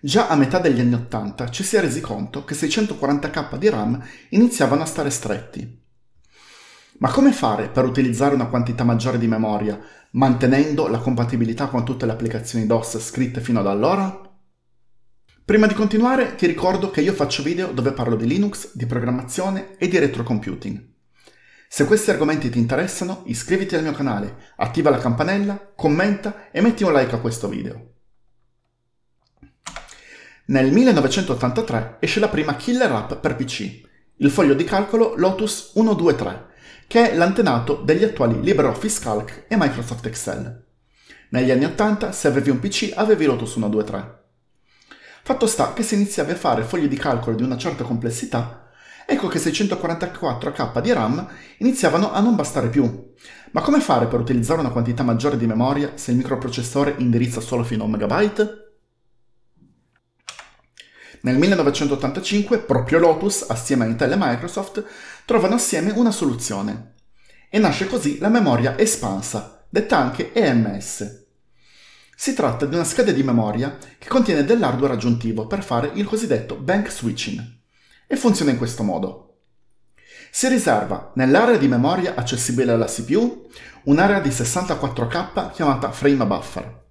Già a metà degli anni 80 ci si è resi conto che 640k di RAM iniziavano a stare stretti. Ma come fare per utilizzare una quantità maggiore di memoria, mantenendo la compatibilità con tutte le applicazioni DOS scritte fino ad allora? Prima di continuare ti ricordo che io faccio video dove parlo di Linux, di programmazione e di retrocomputing. Se questi argomenti ti interessano, iscriviti al mio canale, attiva la campanella, commenta e metti un like a questo video. Nel 1983 esce la prima killer app per PC, il foglio di calcolo Lotus 123, che è l'antenato degli attuali LibreOffice Calc e Microsoft Excel. Negli anni 80, se avevi un PC, avevi Lotus 123. Fatto sta che se iniziavi a fare fogli di calcolo di una certa complessità, ecco che 644K di RAM iniziavano a non bastare più. Ma come fare per utilizzare una quantità maggiore di memoria se il microprocessore indirizza solo fino a 1 MB? Nel 1985 proprio Lotus, assieme a Intel e Microsoft, trovano assieme una soluzione. E nasce così la memoria espansa, detta anche EMS. Si tratta di una scheda di memoria che contiene dell'hardware aggiuntivo per fare il cosiddetto bank switching e funziona in questo modo. Si riserva nell'area di memoria accessibile alla CPU un'area di 64K chiamata frame buffer.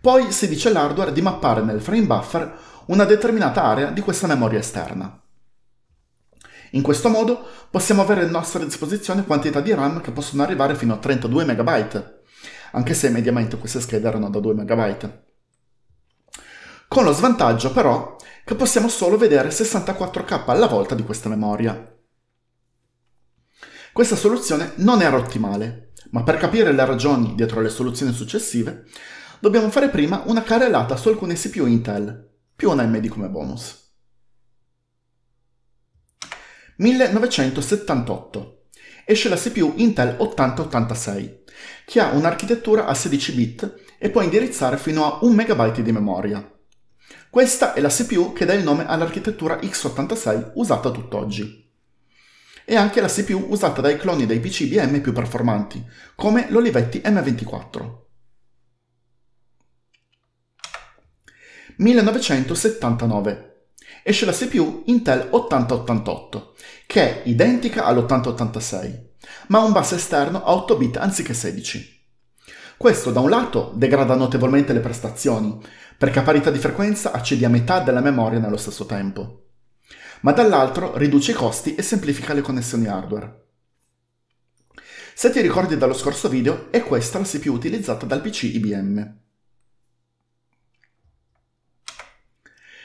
Poi si dice all'hardware di mappare nel frame buffer una determinata area di questa memoria esterna. In questo modo possiamo avere a nostra disposizione quantità di RAM che possono arrivare fino a 32 MB, anche se mediamente queste schede erano da 2 MB. Con lo svantaggio però che possiamo solo vedere 64K alla volta di questa memoria. Questa soluzione non era ottimale, ma per capire le ragioni dietro le soluzioni successive, dobbiamo fare prima una carrellata su alcune CPU Intel, più una AMD come bonus. 1978. Esce la CPU Intel 8086, che ha un'architettura a 16 bit e può indirizzare fino a 1 MB di memoria. Questa è la CPU che dà il nome all'architettura x86 usata tutt'oggi. È anche la CPU usata dai cloni dei PC IBM più performanti, come l'Olivetti M24. 1979. Esce la CPU Intel 8088, che è identica all'8086, ma ha un bus esterno a 8 bit anziché 16. Questo da un lato degrada notevolmente le prestazioni, perché a parità di frequenza accedi a metà della memoria nello stesso tempo, ma dall'altro riduce i costi e semplifica le connessioni hardware. Se ti ricordi dallo scorso video, è questa la CPU utilizzata dal PC IBM.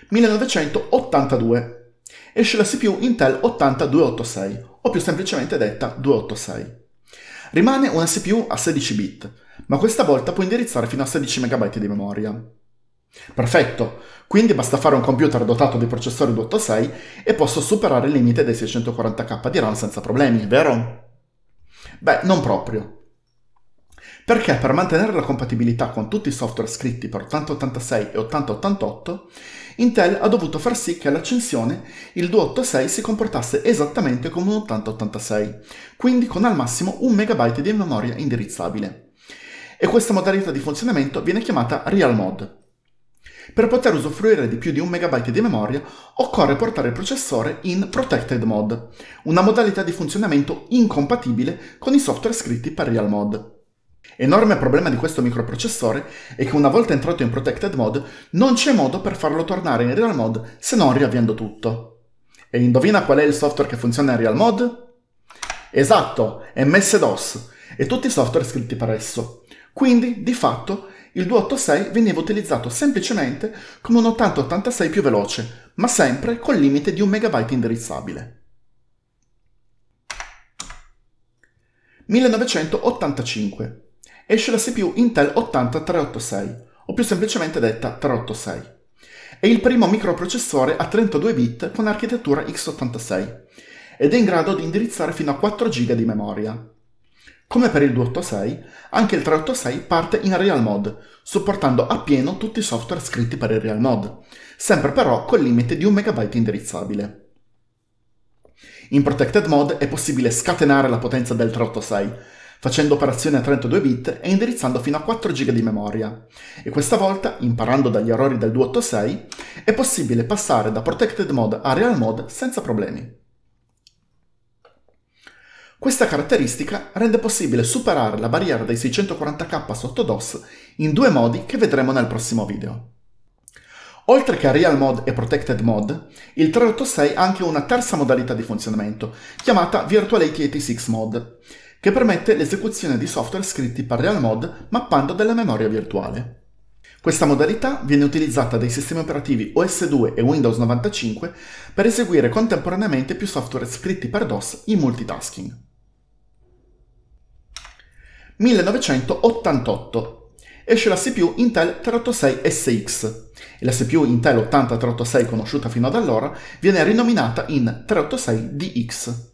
1982. Esce la CPU Intel 80286, o più semplicemente detta 286. Rimane una CPU a 16 bit, ma questa volta può indirizzare fino a 16 MB di memoria. Perfetto, quindi basta fare un computer dotato di processore 286 e posso superare il limite dei 640k di RAM senza problemi, vero? Beh, non proprio. Perché per mantenere la compatibilità con tutti i software scritti per 8086 e 8088, Intel ha dovuto far sì che all'accensione il 286 si comportasse esattamente come un 8086, quindi con al massimo 1 MB di memoria indirizzabile. E questa modalità di funzionamento viene chiamata Real Mode. Per poter usufruire di più di un megabyte di memoria occorre portare il processore in Protected Mode, una modalità di funzionamento incompatibile con i software scritti per Real Mode. Enorme problema di questo microprocessore è che una volta entrato in Protected Mode non c'è modo per farlo tornare in Real Mode se non riavviando tutto. E indovina qual è il software che funziona in Real Mode? Esatto, MS-DOS e tutti i software scritti per esso. Quindi, di fatto, il 286 veniva utilizzato semplicemente come un 8086 più veloce, ma sempre col limite di un megabyte indirizzabile. 1985. Esce la CPU Intel 80386, o più semplicemente detta 386. È il primo microprocessore a 32 bit con architettura x86 ed è in grado di indirizzare fino a 4 GB di memoria. Come per il 286, anche il 386 parte in Real Mode, supportando appieno tutti i software scritti per il Real Mode, sempre però col limite di 1 MB indirizzabile. In Protected Mode è possibile scatenare la potenza del 386, facendo operazioni a 32 bit e indirizzando fino a 4 GB di memoria. E questa volta, imparando dagli errori del 286, è possibile passare da Protected Mode a Real Mode senza problemi. Questa caratteristica rende possibile superare la barriera dei 640k sotto DOS in due modi che vedremo nel prossimo video. Oltre che a Real Mode e Protected Mode, il 386 ha anche una terza modalità di funzionamento, chiamata Virtual 8086 Mode, che permette l'esecuzione di software scritti per Real Mode mappando della memoria virtuale. Questa modalità viene utilizzata dai sistemi operativi OS2 e Windows 95 per eseguire contemporaneamente più software scritti per DOS in multitasking. 1988 esce la CPU Intel 386 SX e la CPU Intel 80386 conosciuta fino ad allora viene rinominata in 386 DX.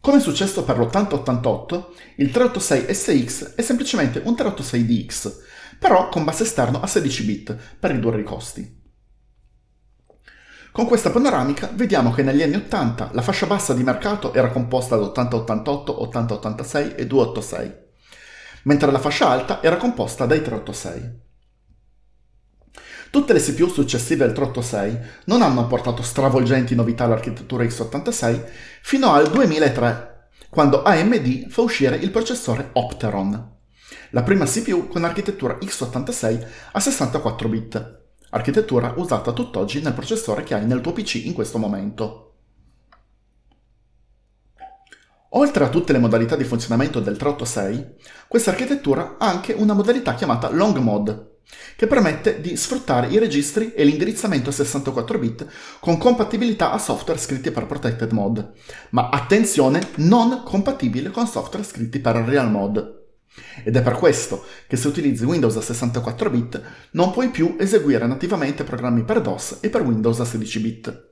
Come è successo per l'8088, il 386 SX è semplicemente un 386 DX, però con base esterno a 16 bit per ridurre i costi. Con questa panoramica vediamo che negli anni 80 la fascia bassa di mercato era composta da 8088, 8086 e 286 mentre la fascia alta era composta dai 386. Tutte le CPU successive al 386 non hanno apportato stravolgenti novità all'architettura x86 fino al 2003, quando AMD fa uscire il processore Opteron, la prima CPU con architettura x86 a 64 bit, architettura usata tutt'oggi nel processore che hai nel tuo PC in questo momento. Oltre a tutte le modalità di funzionamento del 386, questa architettura ha anche una modalità chiamata Long Mode, che permette di sfruttare i registri e l'indirizzamento a 64 bit con compatibilità a software scritti per Protected Mode, ma attenzione, non compatibile con software scritti per Real Mode. Ed è per questo che se utilizzi Windows a 64 bit non puoi più eseguire nativamente programmi per DOS e per Windows a 16 bit.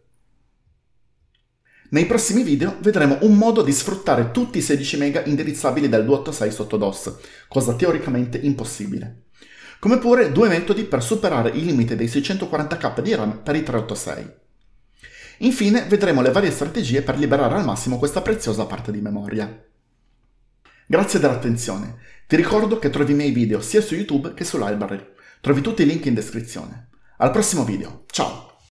Nei prossimi video vedremo un modo di sfruttare tutti i 16 MB indirizzabili dal 286 sotto DOS, cosa teoricamente impossibile. Come pure due metodi per superare il limite dei 640k di RAM per i 386. Infine vedremo le varie strategie per liberare al massimo questa preziosa parte di memoria. Grazie dell'attenzione. Ti ricordo che trovi i miei video sia su YouTube che su Library. Trovi tutti i link in descrizione. Al prossimo video. Ciao!